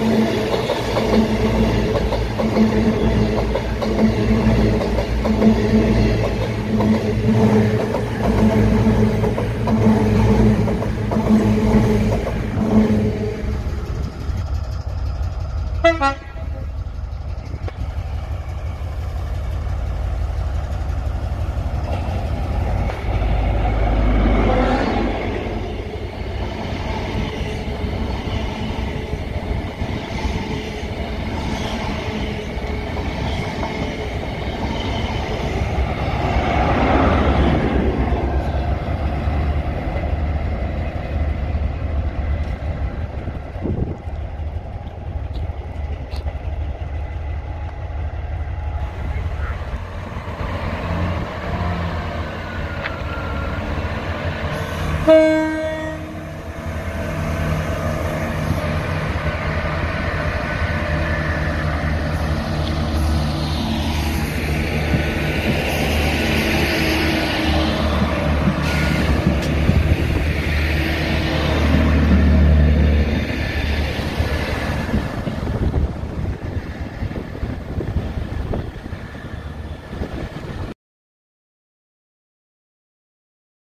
Thank you. Bye.